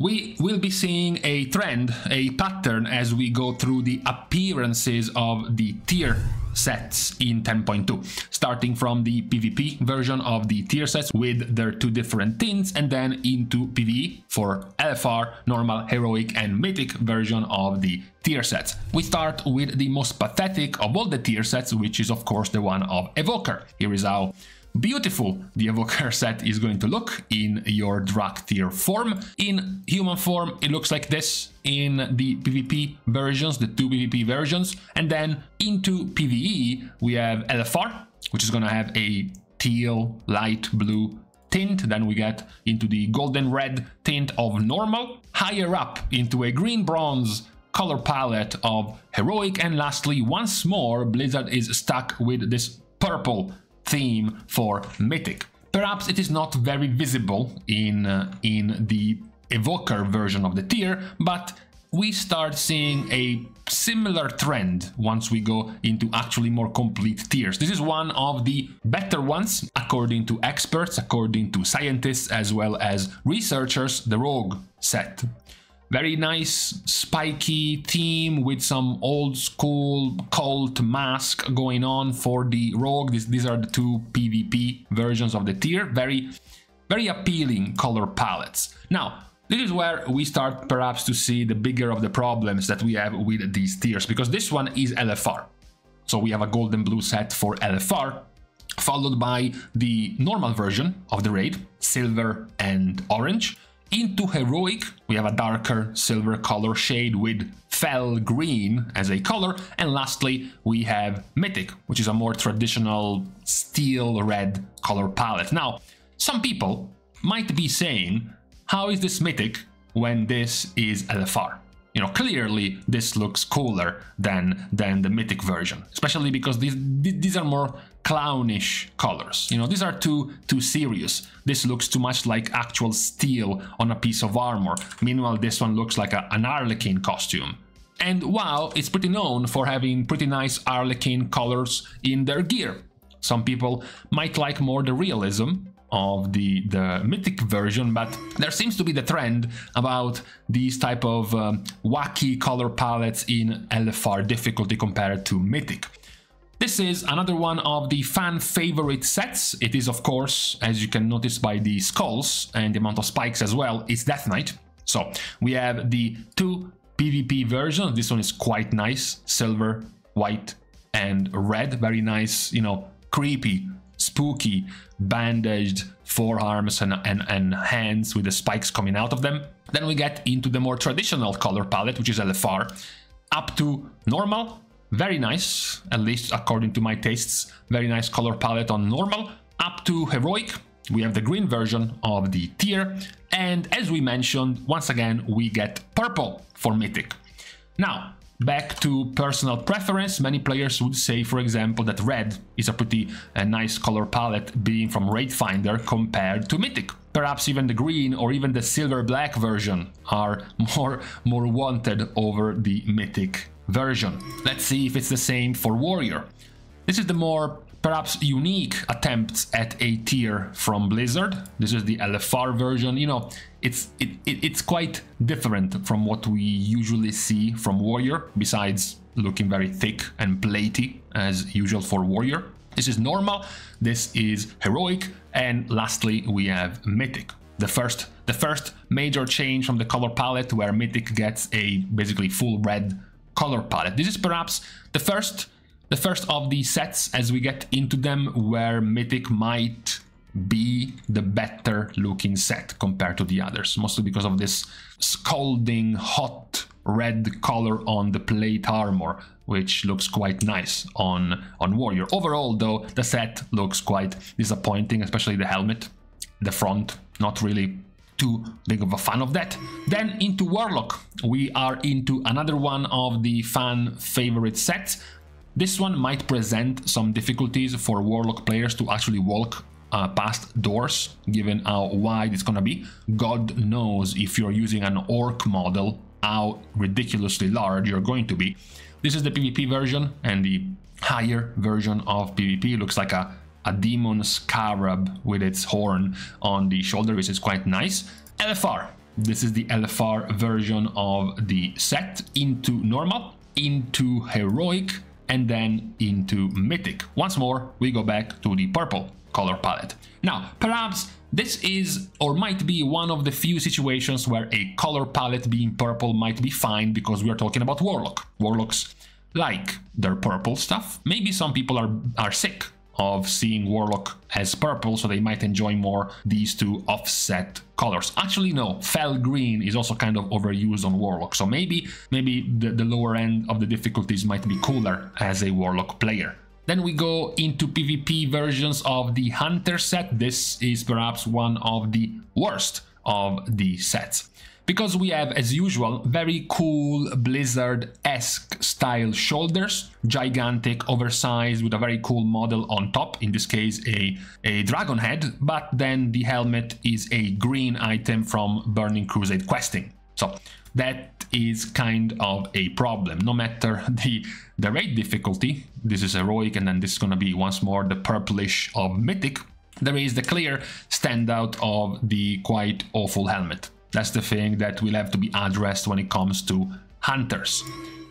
we will be seeing a trend, a pattern as we go through the appearances of the tier sets in 10.2, starting from the PvP version of the tier sets with their two different tints, and then into PvE for LFR, normal, heroic, and mythic version of the tier sets. We start with the most pathetic of all the tier sets, which is of course the one of Evoker. Here is how beautiful the evoker set is going to look in your Dracthyr form. In human form, it looks like this in the PvP versions, the two PvP versions. And then into PvE, we have LFR, which is going to have a teal, light blue tint. Then we get into the golden red tint of normal. Higher up into a green bronze color palette of heroic. And lastly, once more, Blizzard is stuck with this purple theme for Mythic. Perhaps it is not very visible in, uh, in the Evoker version of the tier, but we start seeing a similar trend once we go into actually more complete tiers. This is one of the better ones, according to experts, according to scientists, as well as researchers, the Rogue set. Very nice spiky theme with some old school cult mask going on for the rogue. This, these are the two PvP versions of the tier. Very, very appealing color palettes. Now, this is where we start perhaps to see the bigger of the problems that we have with these tiers, because this one is LFR. So we have a golden blue set for LFR, followed by the normal version of the raid, silver and orange, into Heroic, we have a darker silver color shade with Fel Green as a color. And lastly, we have Mythic, which is a more traditional steel red color palette. Now, some people might be saying, how is this Mythic when this is LFR? You know, clearly this looks cooler than, than the Mythic version, especially because these, these are more clownish colors. You know, these are too too serious. This looks too much like actual steel on a piece of armor. Meanwhile, this one looks like a, an Arlequin costume. And WoW is pretty known for having pretty nice Arlequin colors in their gear. Some people might like more the realism of the, the mythic version, but there seems to be the trend about these type of um, wacky color palettes in LFR difficulty compared to mythic. This is another one of the fan favorite sets. It is, of course, as you can notice by the skulls and the amount of spikes as well, it's Death Knight. So we have the two PvP versions. This one is quite nice. Silver, white, and red. Very nice, you know, creepy, spooky, bandaged forearms and, and, and hands with the spikes coming out of them. Then we get into the more traditional color palette, which is LFR, up to normal, very nice, at least according to my tastes. Very nice color palette on normal. Up to heroic, we have the green version of the tier. And as we mentioned, once again, we get purple for mythic. Now, back to personal preference, many players would say, for example, that red is a pretty uh, nice color palette being from Raid Finder compared to Mythic. Perhaps even the green or even the silver-black version are more, more wanted over the Mythic version. Let's see if it's the same for Warrior. This is the more perhaps unique attempts at a tier from Blizzard. This is the LFR version. You know, it's it, it, it's quite different from what we usually see from Warrior, besides looking very thick and platy as usual for Warrior. This is normal, this is heroic, and lastly we have mythic. The first the first major change from the color palette where mythic gets a basically full red color palette. This is perhaps the first the first of the sets as we get into them where Mythic might be the better looking set compared to the others, mostly because of this scalding hot red color on the plate armor, which looks quite nice on, on Warrior. Overall though, the set looks quite disappointing, especially the helmet, the front, not really too big of a fan of that. Then into Warlock, we are into another one of the fan favorite sets. This one might present some difficulties for Warlock players to actually walk uh, past doors, given how wide it's gonna be. God knows if you're using an Orc model, how ridiculously large you're going to be. This is the PvP version, and the higher version of PvP looks like a a demon scarab with its horn on the shoulder, which is quite nice. LFR, This is the LFR version of the set into normal, into heroic, and then into mythic. Once more, we go back to the purple color palette. Now, perhaps this is or might be one of the few situations where a color palette being purple might be fine because we are talking about Warlock. Warlocks like their purple stuff. Maybe some people are, are sick of seeing Warlock as purple, so they might enjoy more these two offset colors. Actually, no, Fel Green is also kind of overused on Warlock, so maybe maybe the, the lower end of the difficulties might be cooler as a Warlock player. Then we go into PvP versions of the Hunter set. This is perhaps one of the worst of the sets. Because we have, as usual, very cool Blizzard-esque style shoulders, gigantic, oversized, with a very cool model on top, in this case a, a dragon head, but then the helmet is a green item from Burning Crusade questing. So that is kind of a problem. No matter the, the raid difficulty, this is heroic and then this is gonna be once more the purplish of mythic, there is the clear standout of the quite awful helmet. That's the thing that will have to be addressed when it comes to hunters.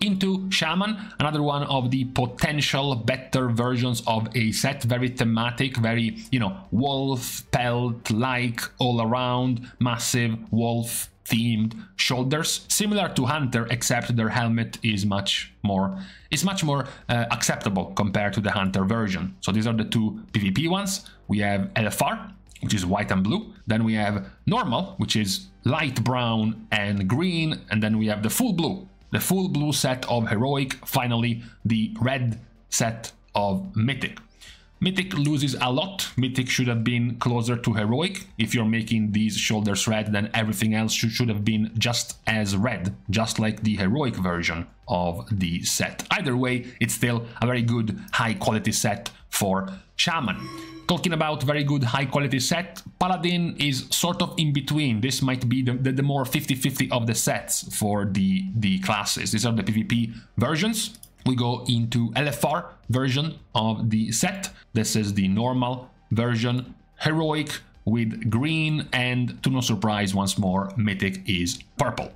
Into Shaman, another one of the potential better versions of a set, very thematic, very, you know, wolf pelt-like all around, massive wolf themed shoulders. Similar to hunter except their helmet is much more is much more uh, acceptable compared to the hunter version. So these are the two pvp ones. We have lfr which is white and blue. Then we have normal which is light brown and green and then we have the full blue the full blue set of heroic finally the red set of mythic Mythic loses a lot. Mythic should have been closer to Heroic. If you're making these shoulders red, then everything else should, should have been just as red, just like the Heroic version of the set. Either way, it's still a very good high quality set for Shaman. Talking about very good high quality set, Paladin is sort of in between. This might be the, the, the more 50-50 of the sets for the, the classes. These are the PvP versions we go into LFR version of the set. This is the normal version, heroic with green and to no surprise once more, mythic is purple.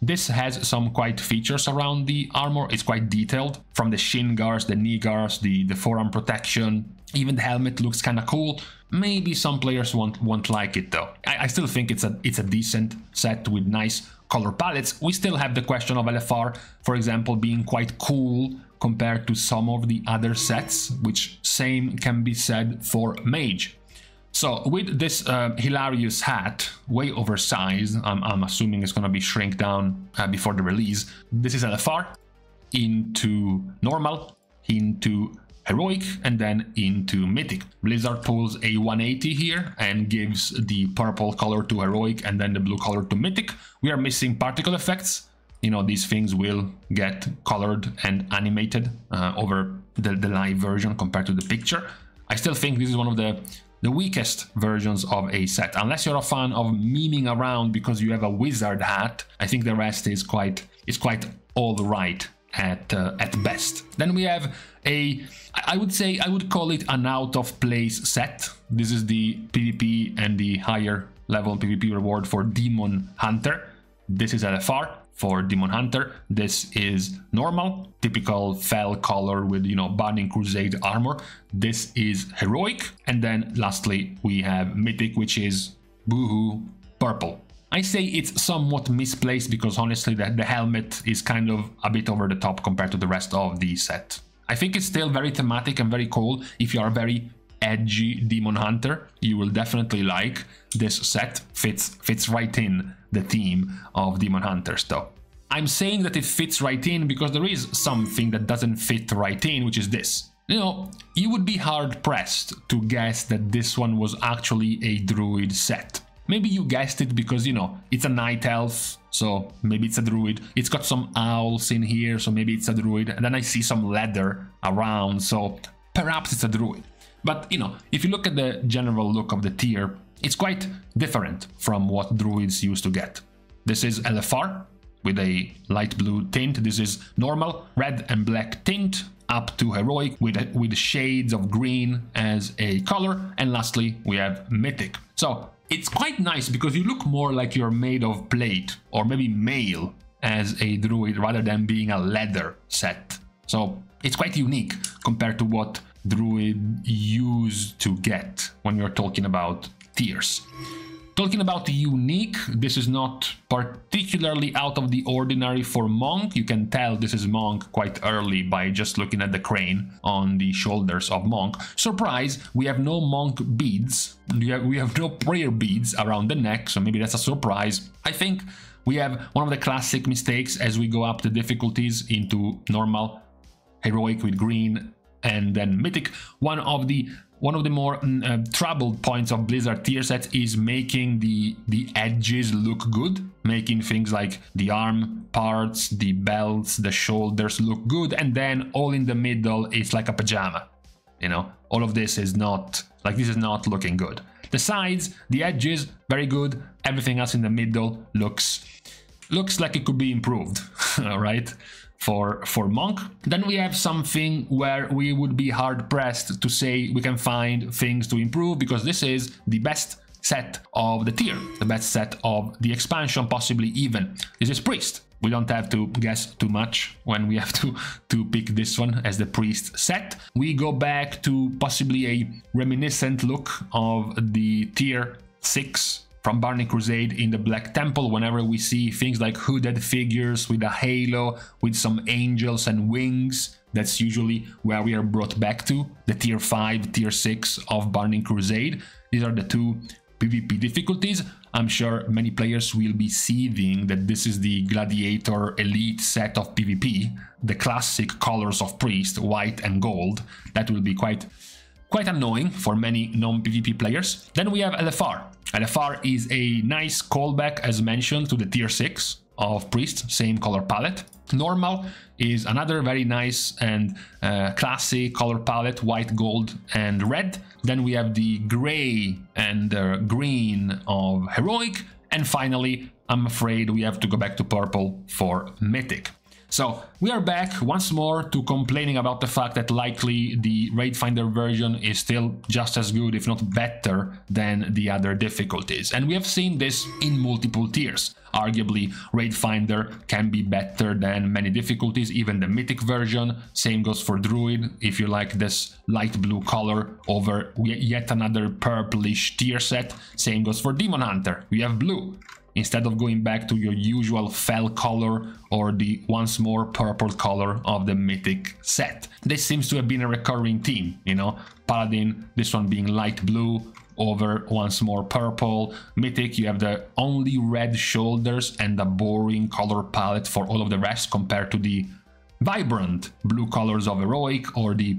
This has some quite features around the armor, it's quite detailed, from the shin guards, the knee guards, the, the forearm protection, even the helmet looks kinda cool. Maybe some players won't, won't like it though. I, I still think it's a, it's a decent set with nice color palettes, we still have the question of LFR, for example, being quite cool compared to some of the other sets, which same can be said for Mage. So with this uh, hilarious hat, way oversized, I'm, I'm assuming it's gonna be shrink down uh, before the release, this is LFR into normal, into heroic and then into mythic. Blizzard pulls a 180 here and gives the purple color to heroic and then the blue color to mythic. We are missing particle effects. You know, these things will get colored and animated uh, over the, the live version compared to the picture. I still think this is one of the the weakest versions of a set. Unless you're a fan of memeing around because you have a wizard hat, I think the rest is quite is quite all right at uh, at best. Then we have a I would say I would call it an out of place set. This is the PvP and the higher level PvP reward for Demon Hunter. This is LFR for Demon Hunter. This is normal, typical fel color with, you know, Burning Crusade armor. This is heroic. And then lastly, we have Mythic, which is boohoo purple. I say it's somewhat misplaced because honestly the, the helmet is kind of a bit over the top compared to the rest of the set. I think it's still very thematic and very cool. If you are a very edgy demon hunter, you will definitely like this set. Fits fits right in the theme of demon hunters though. I'm saying that it fits right in because there is something that doesn't fit right in, which is this. You know, you would be hard pressed to guess that this one was actually a druid set. Maybe you guessed it because, you know, it's a night elf, so maybe it's a druid. It's got some owls in here, so maybe it's a druid. And then I see some leather around, so perhaps it's a druid. But, you know, if you look at the general look of the tier, it's quite different from what druids used to get. This is LFR with a light blue tint. This is normal, red and black tint, up to heroic with, with shades of green as a color. And lastly, we have mythic. So it's quite nice because you look more like you're made of plate or maybe mail as a druid rather than being a leather set. So it's quite unique compared to what druid used to get when you're talking about tiers. Talking about unique, this is not particularly out of the ordinary for Monk. You can tell this is Monk quite early by just looking at the crane on the shoulders of Monk. Surprise, we have no Monk beads. We have, we have no prayer beads around the neck, so maybe that's a surprise. I think we have one of the classic mistakes as we go up the difficulties into normal, heroic with green, and then mythic. One of the one of the more mm, uh, troubled points of Blizzard tier sets is making the the edges look good, making things like the arm parts, the belts, the shoulders look good, and then all in the middle it's like a pajama. You know, all of this is not like this is not looking good. The sides, the edges, very good. Everything else in the middle looks looks like it could be improved, right? For for monk. Then we have something where we would be hard pressed to say we can find things to improve because this is the best set of the tier the best set of the expansion possibly even. This is priest. We don't have to guess too much when we have to to pick this one as the priest set. We go back to possibly a reminiscent look of the tier 6 from Burning Crusade in the Black Temple whenever we see things like hooded figures with a halo, with some angels and wings. That's usually where we are brought back to, the tier 5, tier 6 of Burning Crusade. These are the two PvP difficulties. I'm sure many players will be seething that this is the Gladiator Elite set of PvP, the classic colors of Priest, white and gold. That will be quite quite annoying for many non-PvP players. Then we have LFR. LFR is a nice callback, as mentioned, to the tier 6 of Priest, same color palette. Normal is another very nice and uh, classy color palette, white, gold, and red. Then we have the gray and uh, green of Heroic. And finally, I'm afraid we have to go back to purple for Mythic. So we are back once more to complaining about the fact that likely the Raid Finder version is still just as good, if not better, than the other difficulties. And we have seen this in multiple tiers. Arguably, Raid Finder can be better than many difficulties, even the Mythic version. Same goes for Druid, if you like this light blue color over yet another purplish tier set. Same goes for Demon Hunter, we have blue instead of going back to your usual fel color or the once more purple color of the mythic set. This seems to have been a recurring theme, you know, Paladin, this one being light blue, over once more purple. Mythic, you have the only red shoulders and a boring color palette for all of the rest compared to the vibrant blue colors of Heroic or the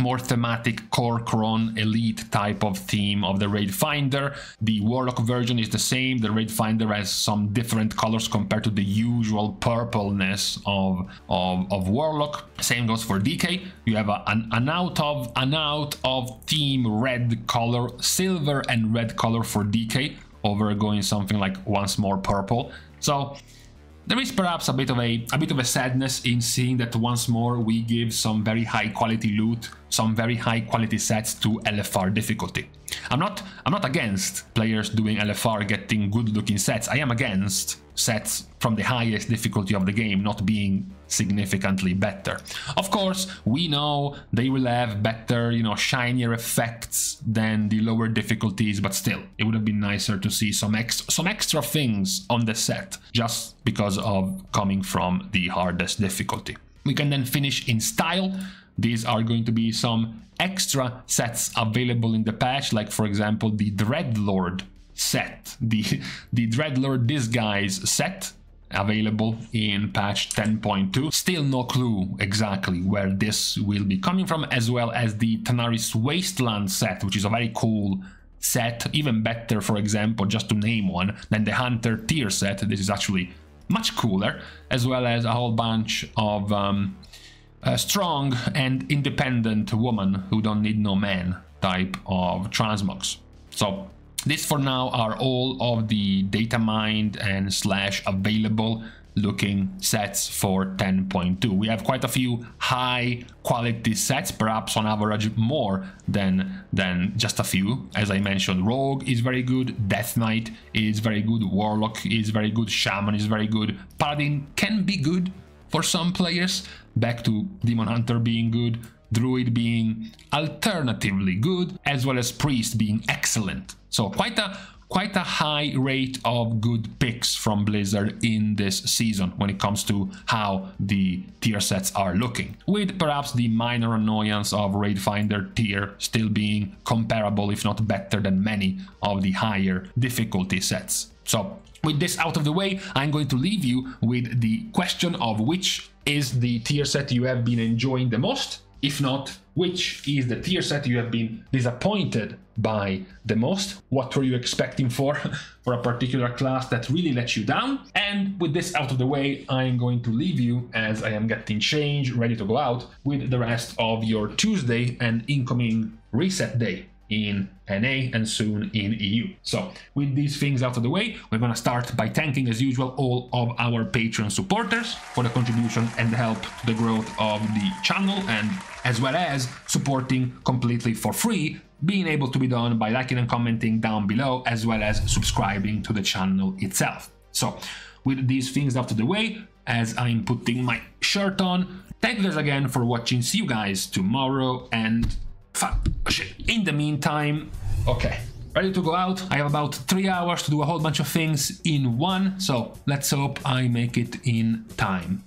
more thematic Kor'kron elite type of theme of the raid finder. The warlock version is the same. The raid finder has some different colors compared to the usual purpleness of of, of warlock. Same goes for dk you have a, an, an out of an out of theme red color silver and red color for dk over going something like once more purple. So there is perhaps a bit of a, a bit of a sadness in seeing that once more we give some very high quality loot, some very high quality sets to LFR difficulty. I'm not I'm not against players doing LFR getting good looking sets. I am against sets from the highest difficulty of the game not being significantly better. Of course, we know they will have better, you know, shinier effects than the lower difficulties, but still, it would have been nicer to see some extra, some extra things on the set just because of coming from the hardest difficulty. We can then finish in style. These are going to be some extra sets available in the patch, like for example the Dreadlord set, the, the Dreadlord Disguise set, available in patch 10.2. Still no clue exactly where this will be coming from, as well as the Tanaris Wasteland set, which is a very cool set, even better, for example, just to name one, than the Hunter tier set. This is actually much cooler, as well as a whole bunch of um, strong and independent woman who don't need no man type of transmogs. So This for now are all of the data mined and slash available looking sets for 10.2. We have quite a few high quality sets, perhaps on average more than, than just a few. As I mentioned, Rogue is very good, Death Knight is very good, Warlock is very good, Shaman is very good, Paladin can be good for some players, back to Demon Hunter being good, Druid being alternatively good, as well as Priest being excellent. So quite a quite a high rate of good picks from Blizzard in this season when it comes to how the tier sets are looking, with perhaps the minor annoyance of Raid Finder tier still being comparable if not better than many of the higher difficulty sets. So with this out of the way, I'm going to leave you with the question of which is the tier set you have been enjoying the most if not, which is the tier set you have been disappointed by the most? What were you expecting for, for a particular class that really let you down? And with this out of the way, I'm going to leave you as I am getting change, ready to go out with the rest of your Tuesday and incoming reset day in NA and soon in EU. So with these things out of the way, we're gonna start by thanking as usual all of our Patreon supporters for the contribution and help to the growth of the channel and as well as supporting completely for free being able to be done by liking and commenting down below as well as subscribing to the channel itself. So with these things out of the way, as I'm putting my shirt on, thank you guys again for watching, see you guys tomorrow and shit. In the meantime, okay. Ready to go out. I have about three hours to do a whole bunch of things in one, so let's hope I make it in time.